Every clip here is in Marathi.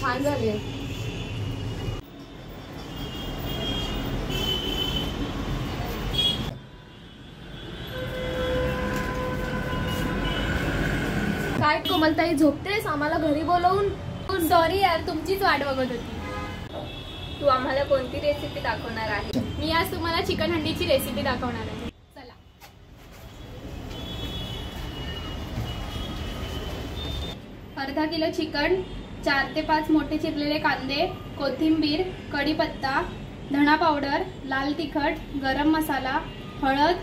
छान झाले. काय कोमलताई झोपतेस? आम्हाला घरी बोलवून? सॉरी यार तुमचीच वाट बघत होती. तू आम्हाला कोणती रेसिपी दाखवणार आहे? मी आज तुम्हाला चिकन हंडीची रेसिपी दाखवणार आहे. चला. अर्धा किलो चिकन चार ते पाच मोठे चिरलेले कांदे कोथिंबीर कढीपत्ता धणा पावडर लाल तिखट गरम मसाला हळद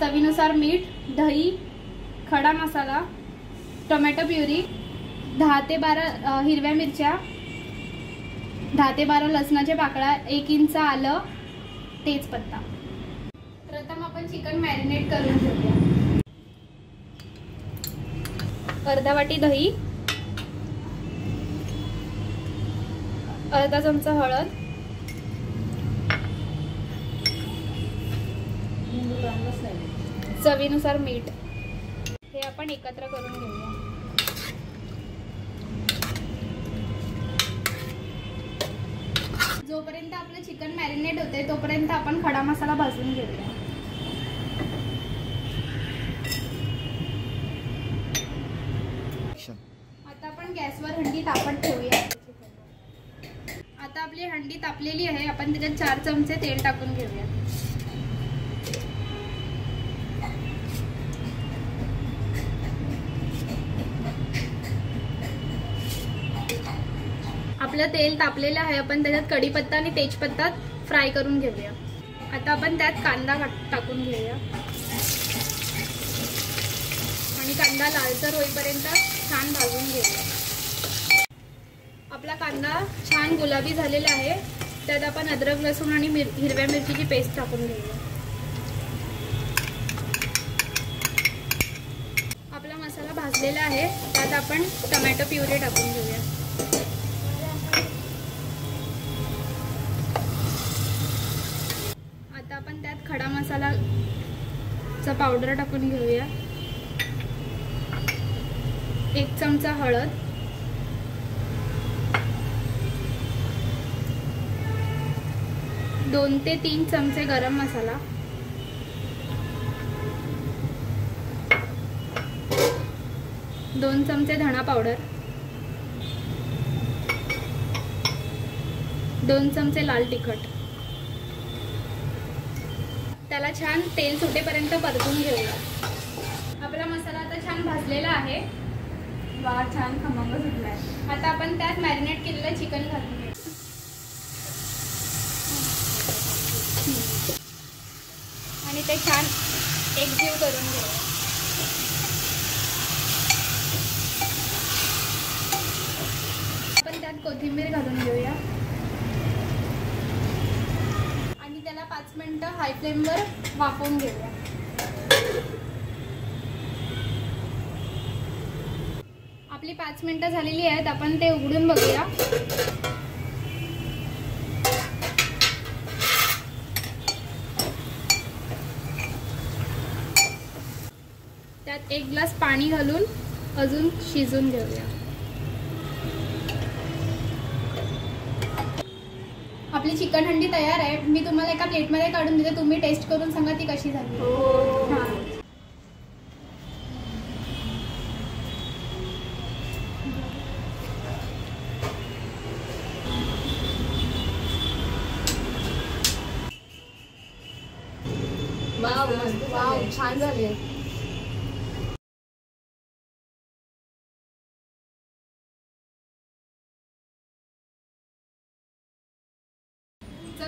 चवीनुसार मीठ दही खडा मसाला टोमॅटो प्युरी दहा ते बारा हिरव्या मिरच्या दहा ते बारा लसणाचे पाकळा एक इंच आलं तेजपत्ता प्रथम आपण चिकन मॅरिनेट करून घेऊया. अर्धा वाटी दही. अर्धा चमचा हळद. चवीनुसार मीठ. हे आपण एकत्र करून घेऊया. जोपर्यंत आपलं चिकन मॅरिनेट होते तोपर्यंत आपण खडा मसाला भाजून घेऊया. आता आपण गॅसवर हंडी तापत ठेवूया. आता आपली हंडी तापलेली आहे आपण त्याच्यात चार चमचे तेल टाकून घेऊया. आपलं तेल तापलेलं आहे आपण त्याच्यात कढीपत्ता आणि तेजपत्ता फ्राय करून घेऊया. आता आपण त्यात कांदा टाकून घेऊया. आणि कांदा लालसर होईपर्यंत छान भाजून घेऊया. आपला कांदा छान गुलाबी झालेला आहे. त्यात आपण अद्रक लसूण आणि मिर हिरव्या मिरचीची पेस्ट टाकून घेऊया. आपला मसाला भाजलेला आहे. त्यात आपण टमॅटो प्युरी टाकून घेऊया आता आपण त्यात खडा मसाला चा पावडर टाकून घेऊया. एक चमचा हळद. दोन ते तीन चमचे गरम मसाला. दोन चमचे धणा पावडर. दोन चमचे लाल तिखट. त्याला छान तेल सुटेपर्यंत परतून घेऊया. आपला मसाला आता छान भाजलेला आहे. वा छान खमंग सुटलाय. आता आपण त्यात मॅरिनेट केलेलं चिकन घालून घेऊ आणि ते छान एकजीव करून घेऊया. आपण त्यात कोथिंबीर घालून घेऊया आणि त्याला पाच मिनिटं हाय फ्लेमवर वाफवून घेऊया. आपली पाच मिनिटं झालेली आहेत आपण ते उघडून बघूया. त्यात एक ग्लास पाणी घालून अजून शिजून घेऊया. आपली चिकन हंडी तयार आहे. मी तुम्हाला एका प्लेटमध्ये काढून देते. तुम्ही टेस्ट करून सांगा ती कशी झाली. हां. वाव वाव छान झाली.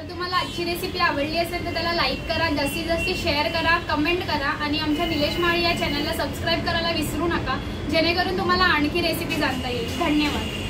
जर तुम्हाला आजची रेसिपी आवडली असेल तर त्याला लाईक करा जास्तीत जास्त शेअर करा कमेंट करा आणि आमच्या निलेश माळी या चॅनलला सबस्क्राईब करायला विसरू नका. जेणेकरून तुम्हाला आणखी रेसिपी जाणता येईल. धन्यवाद.